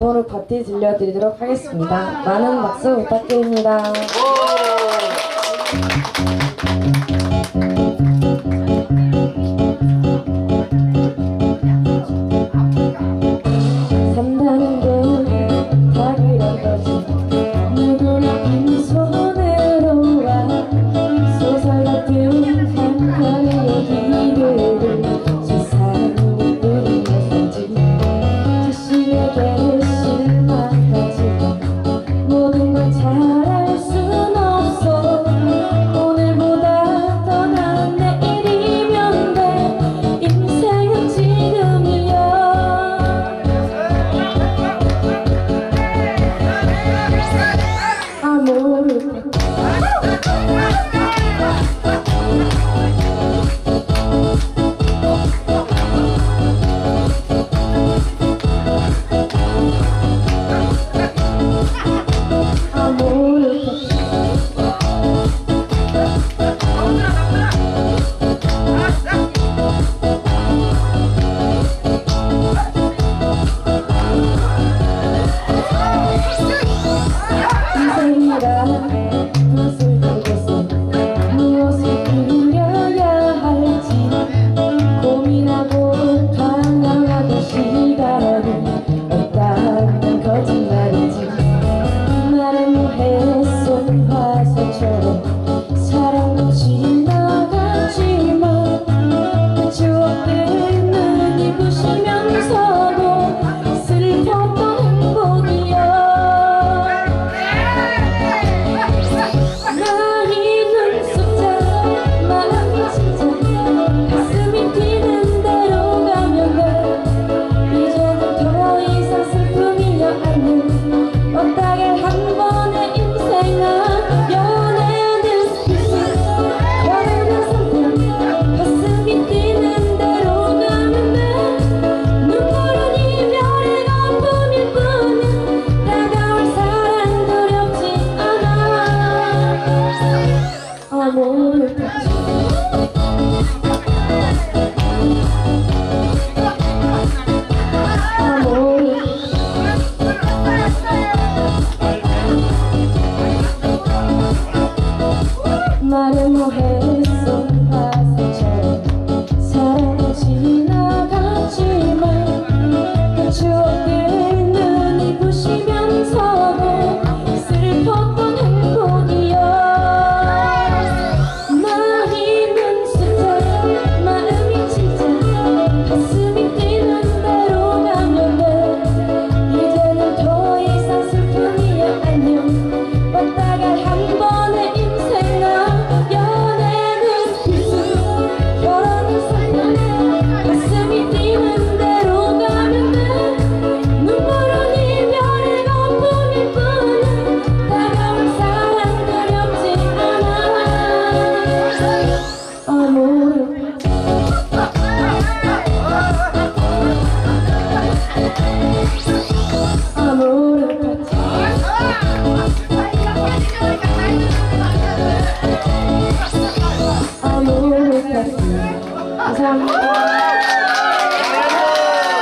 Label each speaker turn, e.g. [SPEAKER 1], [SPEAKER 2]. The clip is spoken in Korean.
[SPEAKER 1] 오늘 파티 들려드리도록 하겠습니다. 많은 박수 부탁드립니다. amor. 말은 뭐했어 화사처럼 사랑 지나갔지만 그저 Phương